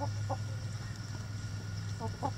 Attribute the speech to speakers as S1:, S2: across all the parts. S1: Ha ha ha.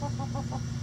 S1: Ha ha ha ha.